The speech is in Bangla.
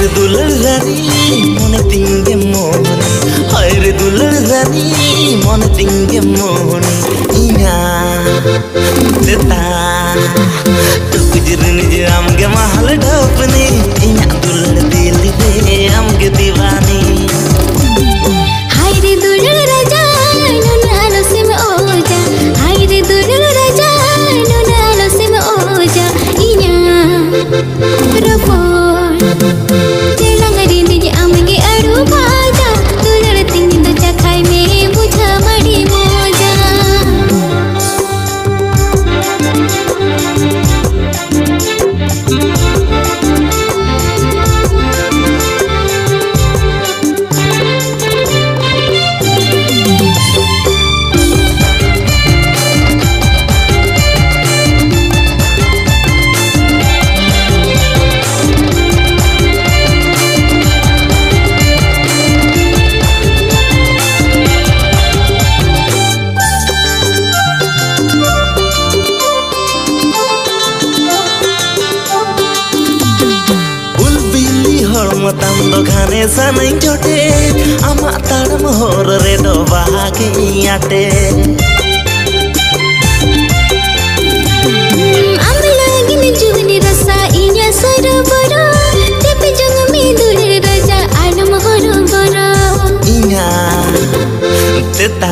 রে দুলড় জানি মনে তিঙ্গে মোহন হায় রে দুলড় জানি মনে তিঙ্গে মোহন ইনা দেতা টুকুজির নিজ আমগে মাহাল ঢপনি। ইনা দুলড় দিল দে আমগে দিবানি। হায় রে ᱛᱟᱢ ᱫᱚ ᱜᱷᱟᱱᱮ ᱥᱟᱱᱟᱧ ᱡᱚᱴᱮ ᱟᱢᱟᱜ ᱛᱟᱲᱟᱢ ᱦᱚᱨ ᱨᱮᱫᱚ ᱵᱟᱦᱟᱜᱤᱧ ᱟᱴᱮ ᱛᱮᱛᱟ